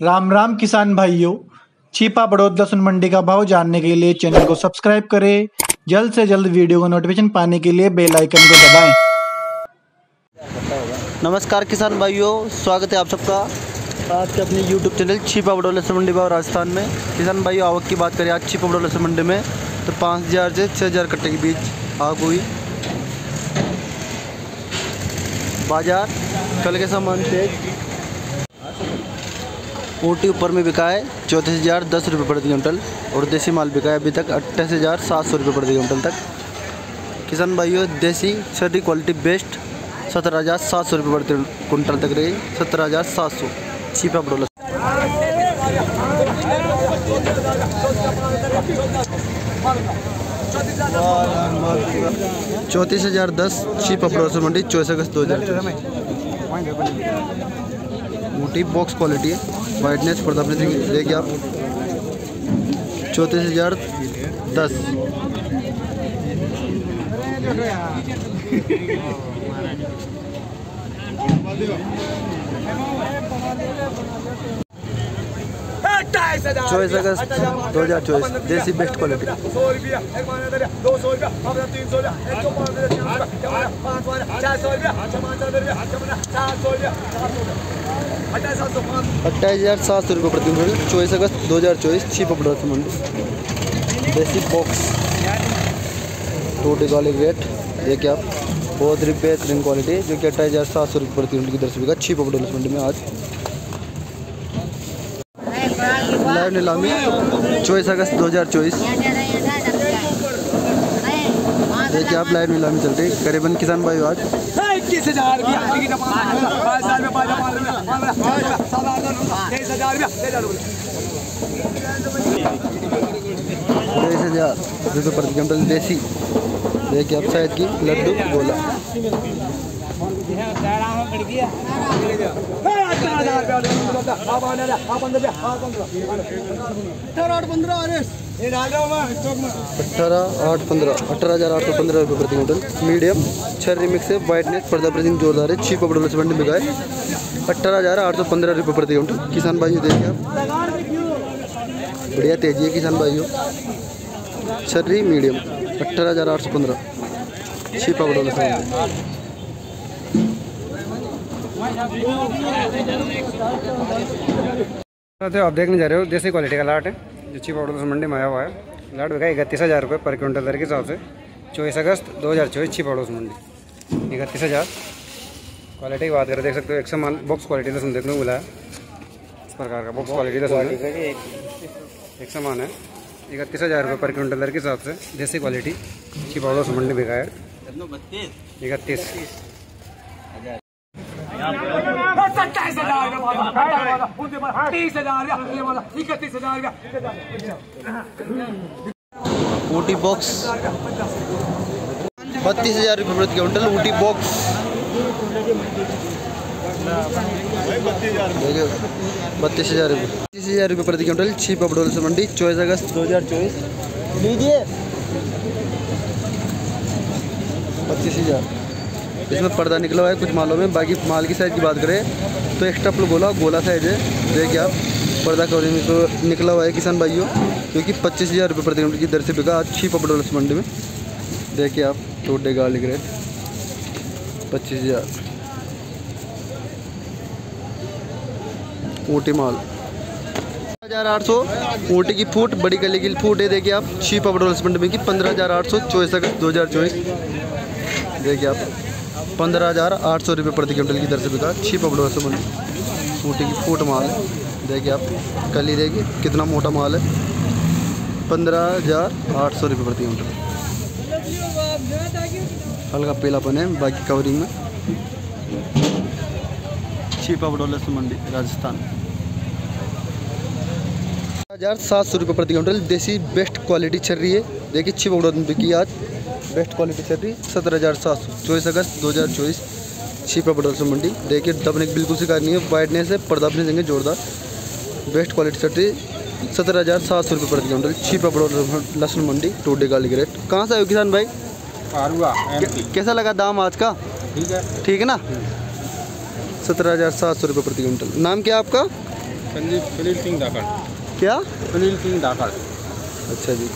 राम राम किसान भाइयों छिपा बड़ौद लहसुन मंडी का भाव जानने के लिए चैनल को सब्सक्राइब करें। जल्द से जल्द वीडियो को नोटिफिकेशन पाने के लिए बेल आइकन को दबाएँ। नमस्कार किसान भाइयों, स्वागत है आप सबका। आज के अपने YouTube चैनल छिपा बड़ौल लहसुन मंडी भाव राजस्थान में। किसान भाइयों, आवक की बात करें, आज छिपा बड़ौल लहसुन मंडी में तो पाँच हज़ार से छः हज़ार कट्टे के बीच आवक हुई। बाज़ार, कल के सामान तेज। ऊटी ऊपर में बिका है चौंतीस हज़ार दस रुपये प्रति क्विंटल और देसी माल बिका है अभी तक अट्ठाईस हज़ार सात सौ रुपये प्रति क्विंटल तक। किसान भाइयों, देसी सर्दी क्वालिटी बेस्ट, सत्रह हज़ार सात सौ रुपये प्रति कुंटल तक रही, सत्रह हज़ार सात सौ। चीपा बडोला। चौंतीस हज़ार दस, चीपा बडोला मंडी, चौबीस अगस्त दो हज़ार मोटी बॉक्स क्वालिटी है। वाइटनेस अपने देखिए आप। चौंतीस हज़ार दस। चौबीस अगस्त दो हज़ार चौबीस देसी बेस्ट क्वालिटी सौ रुपया एक माने दे दो सौ रुपया अब तीन सौ रुपया। एक सौ पाँच रुपया पाँच सौ चार सौ रुपया पाँच सौ रुपया सौ रुपया। अट्ठाईस सात सौ पाँच। अट्ठाईस हज़ार सात सौ रुपये प्रति क्विंटल चौबीस अगस्त दो हज़ार चौबीस चीप अपना मंडी देसी बॉक्स टोटी वाले ग्रेट देखिए आप। बहुत ही बेहतरीन क्वालिटी जो कि अट्ठाईस हज़ार सात सौ रुपये प्रति क्विंटल की दर से बिका चीप अपना मंडी में आज। लाइव नीलामी चौबीस अगस्त दो हज़ार चौबीस। देखिए आप लाइव नीलामी चल रही करीबन किसान भाई आज। इक्कीस हज़ार तेईस हज़ार हज़ार रुपये प्रति क्विंटल देसी। देखिए आप शायद की लड्डू गोला अट्ठारह आठ पंद्रह अठारह हज़ार आठ सौ पंद्रह रुपये प्रति क्विंटल मीडियम छर्री मिक्स है वाइटनेस पर्दा प्रेसिंग जोरदार है चीप अपडोल से मंडी बिका है अट्ठारह हज़ार आठ सौ पंद्रह रुपये प्रति क्विंटल किसान भाइयों देखिए आप बढ़िया तेज़ी है किसान भाइयों छर्री मीडियम अठारह हज़ार आठ सौ पंद्रह चीप अपडोल से तो आप देखने जा रहे हो, देसी क्वालिटी का लाट है, जो चीप ऑर्डर मंडी में आया हुआ है। लाट बिका इकतीस हज़ार रुपये पर क्विंटल दर के हिसाब से। चौबीस अगस्त दो हज़ार चौबीस चीप ऑर्डर मंडी। इकतीस हज़ार। क्वालिटी की बात करें, देख सकते हो, एक समान बॉक्स क्वालिटी दस देखने को मिला है। इस प्रकार का बॉक्स क्वालिटी लहसुन एक समान है। इकतीस हज़ार रुपये पर क्विंटल दर के हिसाब से, देसी क्वालिटी चीप ऑर्डर मंडी बिका है। इकतीस। सत्ताईस हज़ार तीस हज़ार इकतीस हज़ार ऊटी बॉक्स बत्तीस हज़ार रुपये प्रति क्विंटल ऊटी बॉक्स। बत्तीस हज़ार रुपये। बत्तीस हज़ार रुपये प्रति क्विंटल चीप अपडोल से मंडी चौबीस अगस्त दो हज़ार चौबीस। लीजिए। पच्चीस हज़ार। इसमें पर्दा निकला हुआ है कुछ मालों में। बाकी माल की साइज़ की बात करें तो एक्स्ट्रा प्लो गोला गोला साइज़ है। देखिए आप, पर्दा कवरिंग तो निकला हुआ है किसान भाइयों, क्योंकि पच्चीस हज़ार रुपये प्रति क्विंटल की दर से बिका आज छी पपड़ोल मंडी में। देखिए आप टोटे गाड़ी ग्रेड पच्चीस हज़ार। ऊटी माल। हज़ार आठ सौ। ऊटी की फूट, बड़ी गली की फूट है। देखिए आप छी पपड़ोल मंडी में की पंद्रह हज़ार आठ सौ चौबीस अगस्त दो हज़ार चौबीस। देखिए आप। पंद्रह हज़ार आठ सौ रुपये प्रति क्विंटल की दर से बिका। छी पपड़ोल से मंडी ऊटी की फूट माल है। देखिए आप, कल ही देखिए कितना मोटा माल है। पंद्रह हज़ार आठ सौ रुपये प्रति क्विंटल। हल्का पीलापन है, बाकी कवरिंग में। छिपा बडोला मंडी, राजस्थान। हज़ार सात सौ रुपये प्रति क्विंटल। देसी बेस्ट क्वालिटी चल रही है। देखिए छिपा बडोला की आज। बेस्ट क्वालिटी चल रही सत्रह हज़ार सात सौ। चौबीस अगस्त दो हज़ार चौबीस। छिपा बडोल मंडी। देखिए दबने की बिल्कुल शिकायत नहीं है। वाइटनेस है पर्दा अपने देंगे जोरदार। बेस्ट क्वालिटी चल रही सत्रह हज़ार सात सौ रुपये प्रति क्विंटल। छिपा बडोल लहसुन मंडी टोडे गाली ग्रेट कहाँ से आयो किसान भाई? कैसा लगा दाम आज का? ठीक है। ठीक है ना? सत्रह हज़ार सात सौ रुपये प्रति क्विंटल। नाम क्या आपका? संजीव सुनील सिंह धाकड़ क्या? सुनील सिंह धाकड़ अच्छा जी।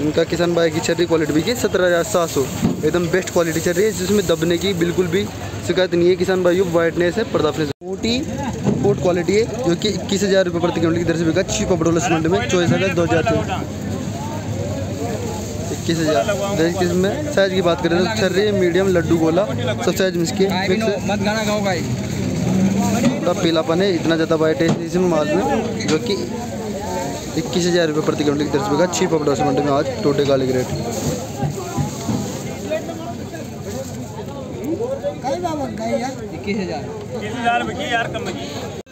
इनका किसान भाई की चल रही क्वालिटी भी की सत्रह हज़ार सात सौ। एकदम बेस्ट क्वालिटी चल रही है जिसमें दबने की बिल्कुल भी शिकायत नहीं है किसान भाइयों वाइटनेस है पर्दाफनेस मोटी पोर्ट क्वालिटी है जो कि इक्कीस हज़ार रुपये प्रति क्विंटल की दर से बिका चीप अपडोल सीमेंट में चौबीस अगस्त दो हज़ार इक्कीस हज़ार। देखिए इसमें साइज़ की बात करें तो है मीडियम लड्डू गोला सब साइज़ इसके मिक्स भाई। पीलापन है इतना ज़्यादा वाइट है इसमें माल में जो कि इक्कीस हज़ार रुपये प्रति क्विंटल की दर से बिका। चीप अपडोल सीमेंट में आज टोटे काले की रेट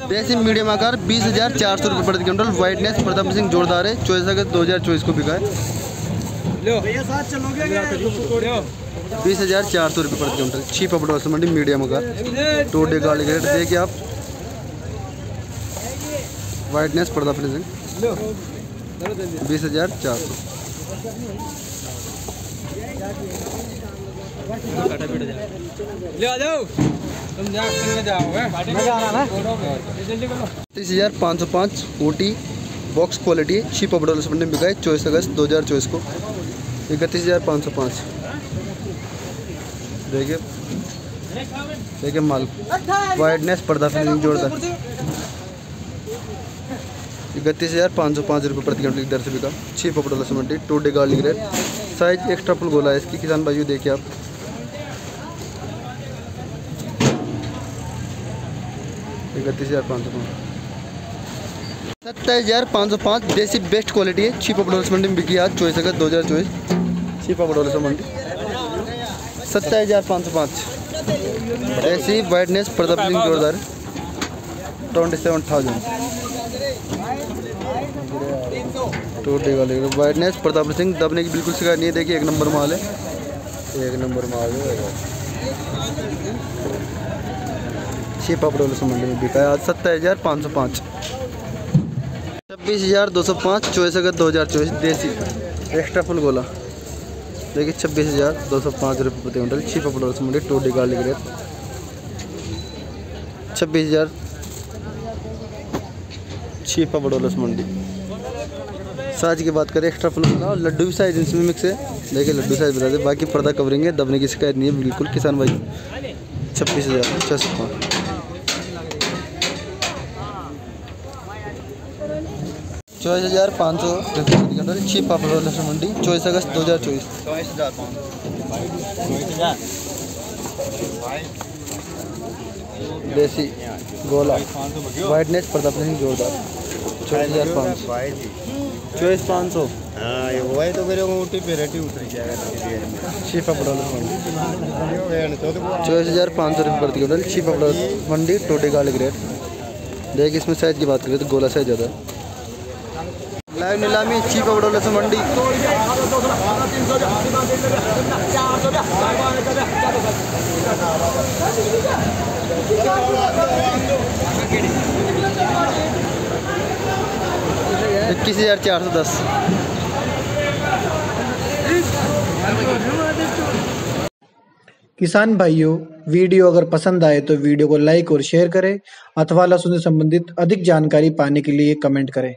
देसी मीडियम आकार बीस हज़ार चार सौ रुपये प्रति क्विंटल। वाइटनेस प्रताप सिंह जोरदार है। चौबीस अगस्त दो हज़ार चौबीस को बिका है। बीस हज़ार चार सौ रुपये प्रति क्विंटल। चीप अपडोस मंडी मीडियम आकार। टोडे गाली ग्रेड देखिए आप। वाइटनेस प्रताप सिंह। बीस हज़ार चार सौ। ले आ जाओ। तुम में जाओगे तीस हज़ार पाँच सौ पाँच ओटी बॉक्स क्वालिटी है चीप अपडोल मंडी में बिका है चौबीस अगस्त दो हज़ार चौबीस को। इकतीस हज़ार पाँच सौ पाँच। देखिए। देखिए माल। वाइटनेस पर्दा फिनिशिंग जोरदार इकतीस हज़ार पाँच सौ पाँच रुपये प्रति क्विंटल की दर से बिका। चीप अपडोल मंडी, today garlic rate size extra full गोला है, इसकी किसान भाइयों देखिए आप। इकतीस हज़ार पाँच सौ पाँच। सत्ताईस हज़ार पाँच सौ पाँच, देसी बेस्ट क्वालिटी है चीप अपडोल्स मंडी में बिकी आज, चौबीस अगस्त दो हज़ार चौबीस। चीप अपडोल्स मंडी। सत्ताईस हज़ार पाँच सौ पाँच। देसी वाइटनेस प्रताप सिंह जोरदार। ट्वेंटी सेवन थाउज़ेंड टोटी वाले वाइटनेस प्रताप सिंह दबने की बिल्कुल शिकायत नहीं है। देखिए, एक नंबर माल है। एक नंबर माल है। चीप अपडोल्स मंडी में बिका है। आज सत्ताईस हज़ार पाँच सौ पाँच। छब्बीस हज़ार दो सौ पाँच, चौबीस अगस्त दो हज़ार चौबीस, देसी। एक्स्ट्रा फुल गोला। देखिए, छब्बीस हज़ार दो सौ पाँच रुपये प्रति क्विंटल। चीप अपडोल्स मंडी टोडी गार्लिक रेट छब्बीस हज़ार चीप अपडोल्स मंडी साइज़ की बात करें एक्स्ट्रा फुल गोला और लड्डू भी साइज़ इसमें मिक्स है। देखिए लड्डू साइज़ बता दें। बाकी पर्दा कवरिंग है दबने की शिकायत नहीं है बिल्कुल किसान भाई। छब्बीस हज़ार छः सौ। पाँच चौबीस हज़ार पाँच सौ क्विंटल चीप पापड़ लहसुन मंडी चौबीस अगस्त दो हज़ार चौबीस। देसी गोला। वाइटनेस प्रताप सिंह जोरदार। चौबीस हज़ार पाँच सौ। चौबीस पाँच सौ। हाँ ये तो मेरे ऊटी पे रेटी उतर जाएगा तो चौबीस हज़ार पाँच सौ रुपये प्रति क्विंटल चीप पापड़ मंडी टोटे गार्लिक रेट। देखिए इसमें साइज़ की बात करें तो गोला साइज़ ज़्यादा लाइव नीलामी चीप पापड़ से मंडी। इक्कीस हज़ार चार सौ दस। किसान भाइयों, वीडियो अगर पसंद आए तो वीडियो को लाइक और शेयर करें, अथवा लहसुन से संबंधित अधिक जानकारी पाने के लिए कमेंट करें।